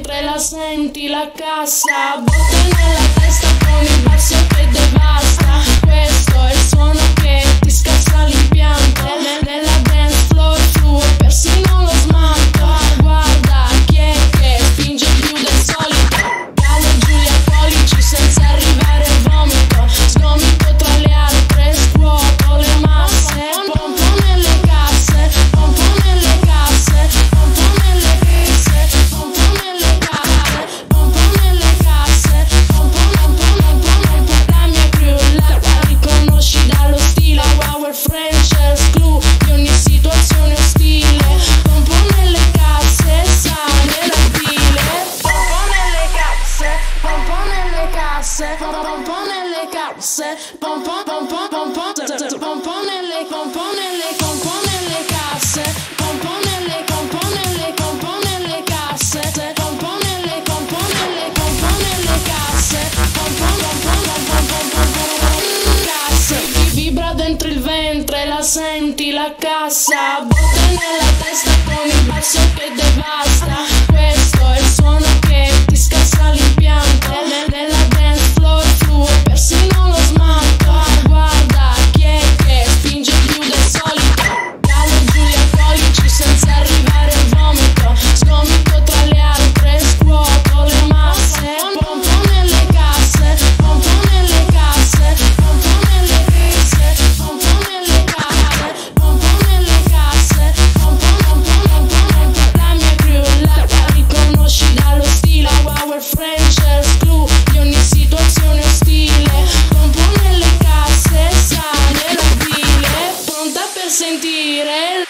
ventre, la senti la cassa, botte nella casse, pompo nelle casse, pompo, pompo, pompo, pompo nelle, pompo nelle, pompo nelle casse, pompo nelle, pompo nelle, pompo nelle casse, pompo nelle, pompo nelle, pompo nelle casse, pompo, pompo, pompo, pompo, pompo, casse. Ti vibra dentro il ventre, la senti la cassa, botte nella testa con il basso che. sentire